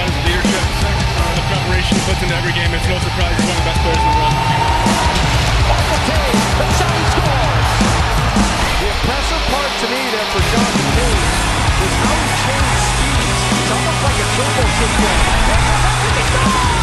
about his leadership, the preparation he puts into every game. It's no surprise he's one of the best players in the world. Off the tee, the side scores. The impressive part to me there for John McKinney is how he changed speeds. It's almost like a turbo system. That's a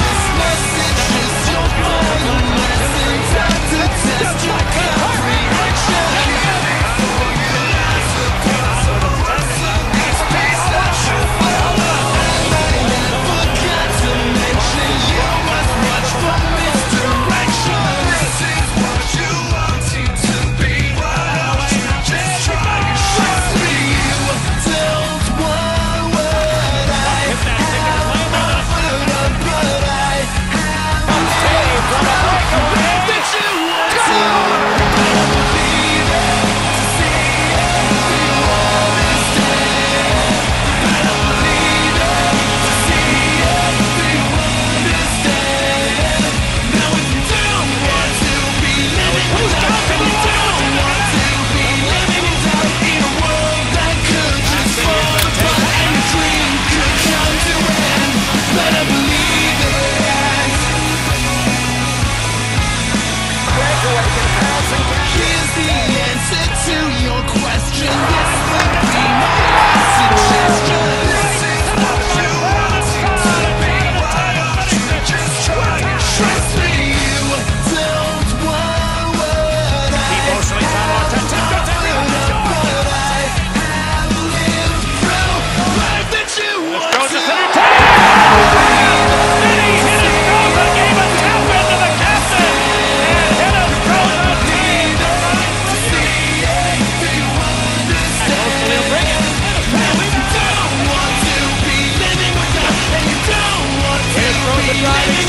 I.